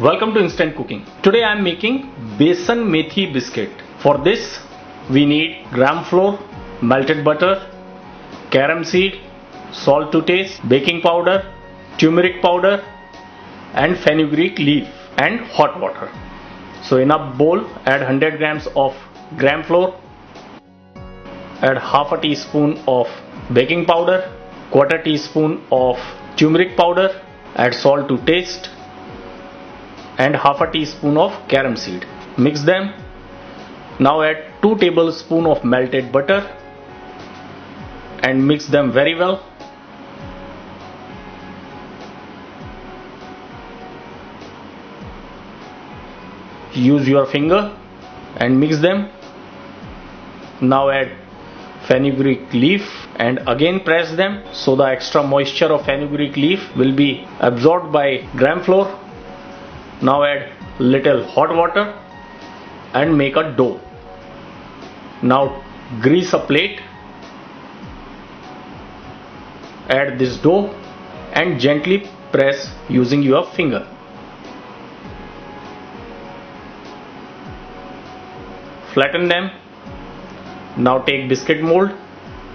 Welcome to Instant Cooking. Today I am making besan methi biscuit. For this we need gram flour, melted butter, carom seed, salt to taste, baking powder, turmeric powder and fenugreek leaf and hot water. So in a bowl add 100 grams of gram flour, add half a teaspoon of baking powder, quarter teaspoon of turmeric powder, add salt to taste and half a teaspoon of carom seed. Mix them. Now add 2 tablespoon of melted butter and mix them very well. Use your finger and mix them. Now add fenugreek leaf and again press them so the extra moisture of fenugreek leaf will be absorbed by gram flour now add little hot water and make a dough. Now grease a plate. Add this dough and gently press using your finger. Flatten them. Now take biscuit mold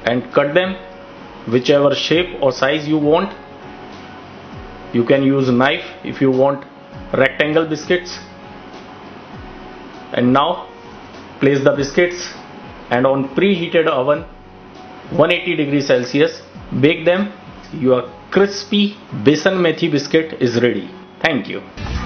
and cut them whichever shape or size you want. You can use knife if you want rectangle biscuits. And now place the biscuits and on preheated oven 180 degrees Celsius bake them. Your crispy besan methi biscuit is ready. Thank you